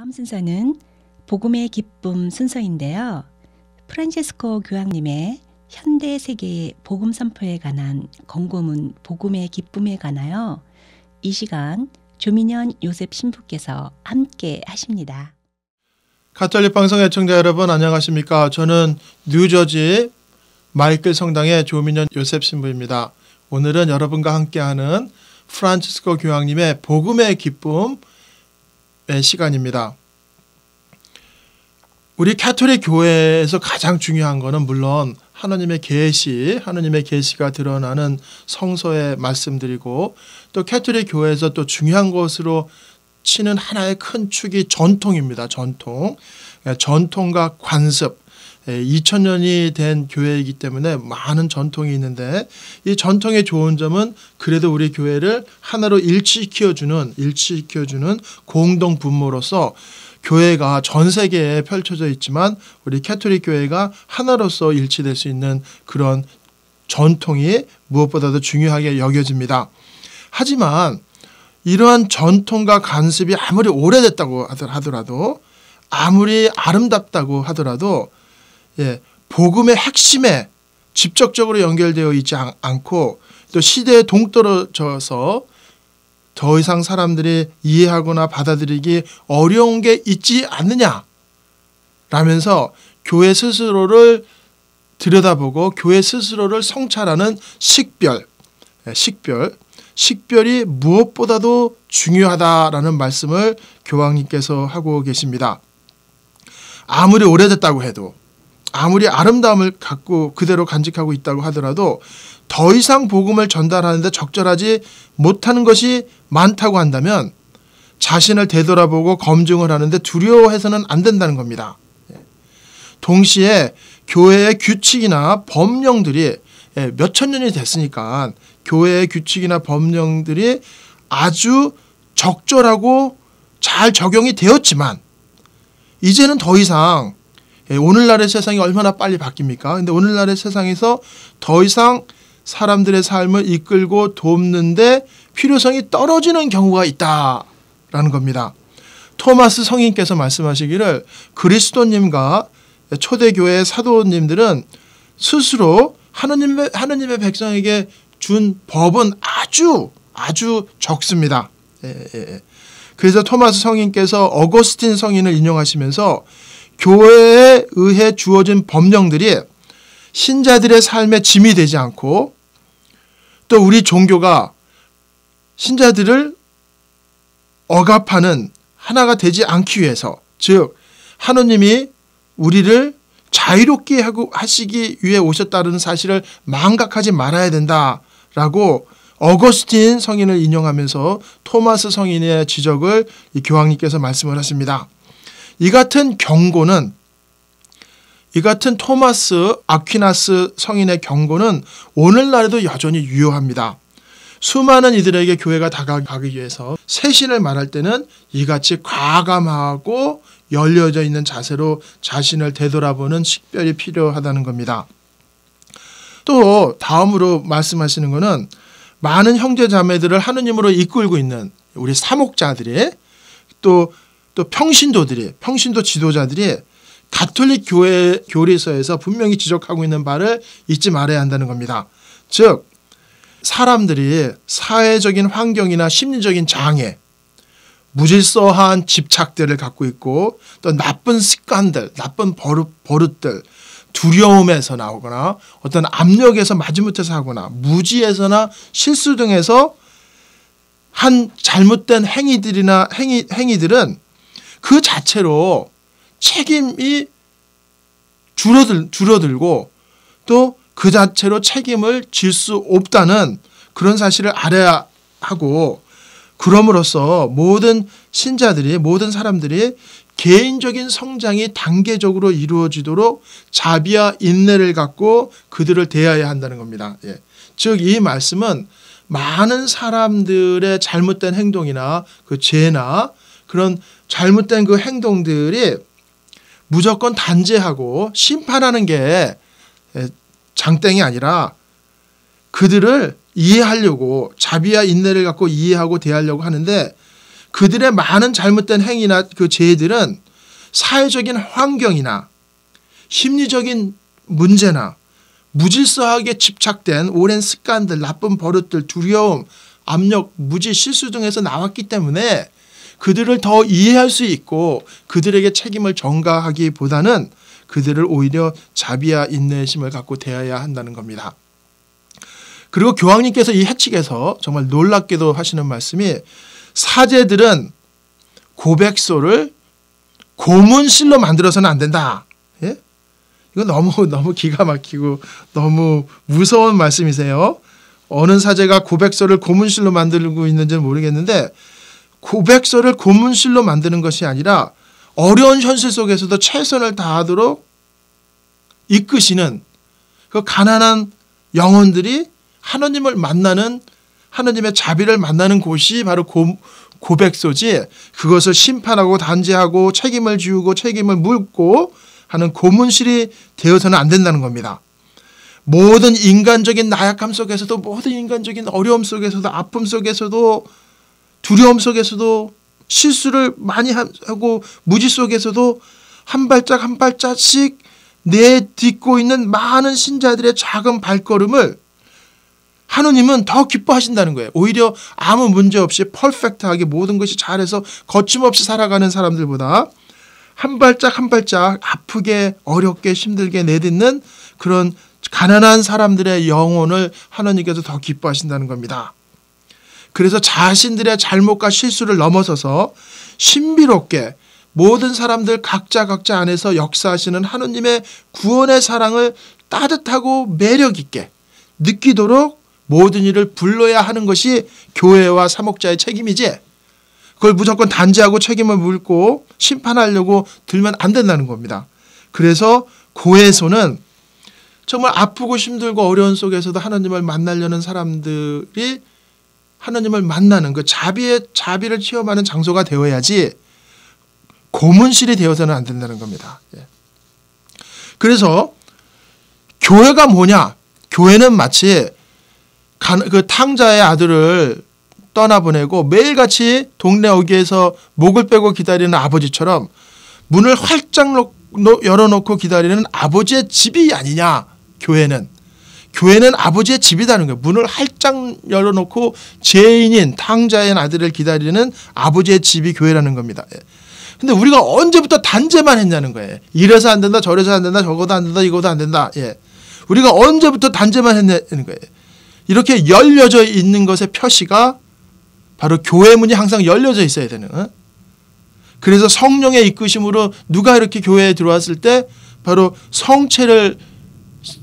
다음 순서는 복음의 기쁨 순서인데요. 프란체스코 교황님의 현대 세계의 복음 선포에 관한 권고문 복음의 기쁨에 관하여 이 시간 조민현 요셉 신부께서 함께 하십니다. 가톨릭 방송 애청자 여러분 안녕하십니까? 저는 뉴저지 마이클 성당의 조민현 요셉 신부입니다. 오늘은 여러분과 함께하는 프란치스코 교황님의 복음의 기쁨의 시간입니다. 우리 카톨릭 교회에서 가장 중요한 것은 물론 하나님의 계시, 하나님의 계시가 드러나는 성서의 말씀드리고 또 카톨릭 교회에서 또 중요한 것으로 치는 하나의 큰 축이 전통입니다. 전통. 전통과 관습. 2000년이 된 교회이기 때문에 많은 전통이 있는데 이 전통의 좋은 점은 그래도 우리 교회를 하나로 일치시켜주는 일치시켜주는 공동 분모로서 교회가 전 세계에 펼쳐져 있지만 우리 캐톨릭 교회가 하나로서 일치될 수 있는 그런 전통이 무엇보다도 중요하게 여겨집니다. 하지만 이러한 전통과 간습이 아무리 오래됐다고 하더라도 아무리 아름답다고 하더라도 예, 복음의 핵심에 직접적으로 연결되어 있지 않고 또 시대에 동떨어져서 더 이상 사람들이 이해하거나 받아들이기 어려운 게 있지 않느냐 라면서 교회 스스로를 들여다보고 교회 스스로를 성찰하는 식별, 예, 식별, 식별이 무엇보다도 중요하다라는 말씀을 교황님께서 하고 계십니다. 아무리 오래됐다고 해도 아무리 아름다움을 갖고 그대로 간직하고 있다고 하더라도 더 이상 복음을 전달하는데 적절하지 못하는 것이 많다고 한다면 자신을 되돌아보고 검증을 하는데 두려워해서는 안 된다는 겁니다. 동시에 교회의 규칙이나 법령들이 예, 몇천 년이 됐으니까 교회의 규칙이나 법령들이 아주 적절하고 잘 적용이 되었지만 이제는 더 이상 예, 오늘날의 세상이 얼마나 빨리 바뀝니까? 근데 오늘날의 세상에서 더 이상 사람들의 삶을 이끌고 돕는데 필요성이 떨어지는 경우가 있다라는 겁니다. 토마스 성인께서 말씀하시기를 그리스도님과 초대교회 사도님들은 스스로 하느님의, 하느님의 백성에게 준 법은 아주 아주 적습니다. 예, 예. 예. 그래서 토마스 성인께서 어거스틴 성인을 인용하시면서 교회에 의해 주어진 법령들이 신자들의 삶에 짐이 되지 않고 또 우리 종교가 신자들을 억압하는 하나가 되지 않기 위해서 즉 하느님이 우리를 자유롭게 하고 하시기 위해 오셨다는 사실을 망각하지 말아야 된다라고 어거스틴 성인을 인용하면서 토마스 성인의 지적을 이 교황님께서 말씀을 하십니다. 이 같은 경고는 이 같은 토마스 아퀴나스 성인의 경고는 오늘날에도 여전히 유효합니다. 수많은 이들에게 교회가 다가가기 위해서 새신을 말할 때는 이같이 과감하고 열려져 있는 자세로 자신을 되돌아보는 식별이 필요하다는 겁니다. 또 다음으로 말씀하시는 것은 많은 형제 자매들을 하느님으로 이끌고 있는 우리 사목자들이 또 또 평신도들이 평신도 지도자들이 가톨릭 교회 교리서에서 분명히 지적하고 있는 바를 잊지 말아야 한다는 겁니다. 즉 사람들이 사회적인 환경이나 심리적인 장애, 무질서한 집착들을 갖고 있고 또 나쁜 습관들, 나쁜 버릇, 버릇들, 두려움에서 나오거나 어떤 압력에서 마지못해서 하거나 무지에서나 실수 등에서 한 잘못된 행위들이나 행위, 행위들은 그 자체로 책임이 줄어들, 줄어들고 또 그 자체로 책임을 질 수 없다는 그런 사실을 알아야 하고 그럼으로써 모든 신자들이 모든 사람들이 개인적인 성장이 단계적으로 이루어지도록 자비와 인내를 갖고 그들을 대해야 한다는 겁니다. 예. 즉 이 말씀은 많은 사람들의 잘못된 행동이나 그 죄나 그런 잘못된 그 행동들이 무조건 단죄하고 심판하는 게 장땡이 아니라 그들을 이해하려고 자비와 인내를 갖고 이해하고 대하려고 하는데 그들의 많은 잘못된 행위나 그 죄들은 사회적인 환경이나 심리적인 문제나 무질서하게 집착된 오랜 습관들, 나쁜 버릇들, 두려움, 압력, 무지, 실수 등에서 나왔기 때문에 그들을 더 이해할 수 있고 그들에게 책임을 전가하기보다는 그들을 오히려 자비와 인내심을 갖고 대해야 한다는 겁니다. 그리고 교황님께서 이 해칙에서 정말 놀랍게도 하시는 말씀이 사제들은 고백소를 고문실로 만들어서는 안 된다. 예? 이거 너무 너무 기가 막히고 너무 무서운 말씀이세요. 어느 사제가 고백서를 고문실로 만들고 있는지는 모르겠는데 고백서를 고문실로 만드는 것이 아니라 어려운 현실 속에서도 최선을 다하도록 이끄시는 그 가난한 영혼들이 하나님을 만나는 하나님의 자비를 만나는 곳이 바로 고, 고백소지 그것을 심판하고 단죄하고 책임을 지우고 책임을 묻고 하는 고문실이 되어서는 안 된다는 겁니다. 모든 인간적인 나약함 속에서도 모든 인간적인 어려움 속에서도 아픔 속에서도 두려움 속에서도 실수를 많이 하고 무지 속에서도 한 발짝 한 발짝씩 내딛고 있는 많은 신자들의 작은 발걸음을 하느님은 더 기뻐하신다는 거예요. 오히려 아무 문제 없이 퍼펙트하게 모든 것이 잘해서 거침없이 살아가는 사람들보다 한 발짝 한 발짝 아프게 어렵게 힘들게 내딛는 그런 가난한 사람들의 영혼을 하나님께서 더 기뻐하신다는 겁니다. 그래서 자신들의 잘못과 실수를 넘어서서 신비롭게 모든 사람들 각자 각자 안에서 역사하시는 하느님의 구원의 사랑을 따뜻하고 매력 있게 느끼도록 모든 일을 불러야 하는 것이 교회와 사목자의 책임이지 그걸 무조건 단죄하고 책임을 물고 심판하려고 들면 안 된다는 겁니다. 그래서 고해소는 정말 아프고 힘들고 어려운 속에서도 하나님을 만나려는 사람들이 하나님을 만나는 그 자비의 자비를 체험하는 장소가 되어야지 고문실이 되어서는 안 된다는 겁니다. 예. 그래서 교회가 뭐냐? 교회는 마치 그 탕자의 아들을 떠나보내고 매일같이 동네 어귀에서 목을 빼고 기다리는 아버지처럼 문을 활짝 열어놓고 기다리는 아버지의 집이 아니냐 교회는 교회는 아버지의 집이라는 거예요. 문을 활짝 열어놓고 죄인인 탕자의 아들을 기다리는 아버지의 집이 교회라는 겁니다. 예. 근데 우리가 언제부터 단죄만 했냐는 거예요. 이래서 안 된다, 저래서 안 된다, 저거도 안 된다, 이거도 안 된다. 예. 우리가 언제부터 단죄만 했냐는 거예요. 이렇게 열려져 있는 것의 표시가 바로 교회 문이 항상 열려져 있어야 되는. 어? 그래서 성령의 이끄심으로 누가 이렇게 교회에 들어왔을 때 바로 성체를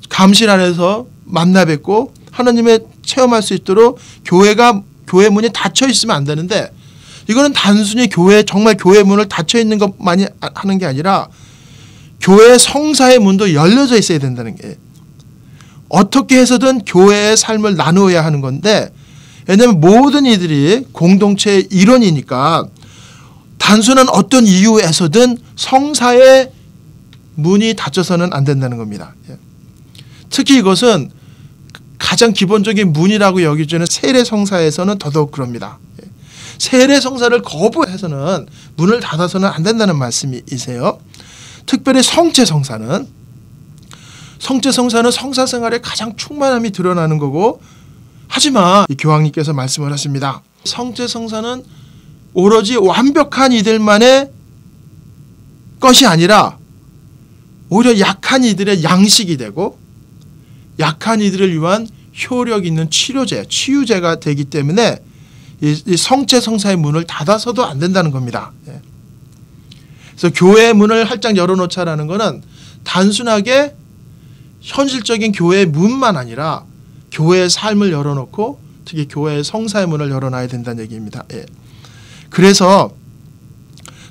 감실 안에서 만나 뵙고 하나님의 체험할 수 있도록 교회가 교회 문이 닫혀 있으면 안 되는데 이거는 단순히 교회 정말 교회 문을 닫혀 있는 것만이 하는 게 아니라 교회 성사의 문도 열려져 있어야 된다는 게 어떻게 해서든 교회의 삶을 나누어야 하는 건데 왜냐하면 모든 이들이 공동체의 일원이니까 단순한 어떤 이유에서든 성사의 문이 닫혀서는 안 된다는 겁니다. 예. 특히 이것은 가장 기본적인 문이라고 여기지는 세례 성사에서는 더더욱 그럽니다. 예. 세례 성사를 거부해서는 문을 닫아서는 안 된다는 말씀이세요. 특별히 성체 성사는 성체 성사는 성사 생활에 가장 충만함이 드러나는 거고 하지만 교황님께서 말씀을 하십니다. 성체 성사는 오로지 완벽한 이들만의 것이 아니라 오히려 약한 이들의 양식이 되고 약한 이들을 위한 효력 있는 치료제, 치유제가 되기 때문에 이 성체 성사의 문을 닫아서도 안 된다는 겁니다. 예. 그래서 교회의 문을 활짝 열어놓자라는 것은 단순하게 현실적인 교회의 문만 아니라 교회의 삶을 열어놓고 특히 교회의 성사의 문을 열어놔야 된다는 얘기입니다. 예. 그래서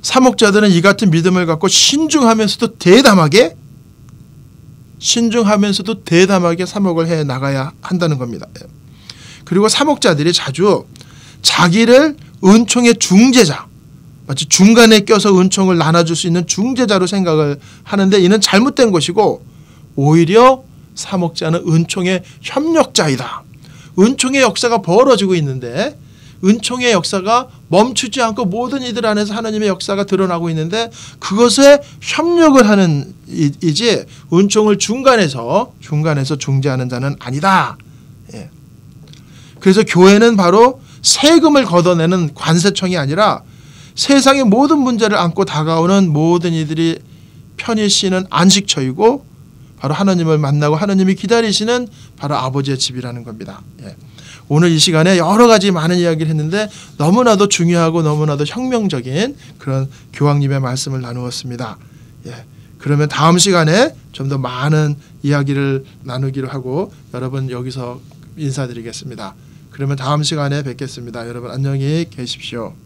사목자들은 이 같은 믿음을 갖고 신중하면서도 대담하게 신중하면서도 대담하게 사목을 해 나가야 한다는 겁니다. 예. 그리고 사목자들이 자주 자기를 은총의 중재자, 마치 중간에 껴서 은총을 나눠줄 수 있는 중재자로 생각을 하는데 이는 잘못된 것이고 오히려 사목자는 은총의 협력자이다. 은총의 역사가 벌어지고 있는데 은총의 역사가 멈추지 않고 모든 이들 안에서 하나님의 역사가 드러나고 있는데 그것에 협력을 하는 이- 이지 은총을 중간에서 중간에서 중재하는 자는 아니다. 예. 그래서 교회는 바로 세금을 걷어내는 관세청이 아니라 세상의 모든 문제를 안고 다가오는 모든 이들이 편히 쉬는 안식처이고 바로 하나님을 만나고 하나님이 기다리시는 바로 아버지의 집이라는 겁니다. 예. 오늘 이 시간에 여러 가지 많은 이야기를 했는데 너무나도 중요하고 너무나도 혁명적인 그런 교황님의 말씀을 나누었습니다. 예. 그러면 다음 시간에 좀 더 많은 이야기를 나누기로 하고 여러분 여기서 인사드리겠습니다. 그러면 다음 시간에 뵙겠습니다. 여러분 안녕히 계십시오.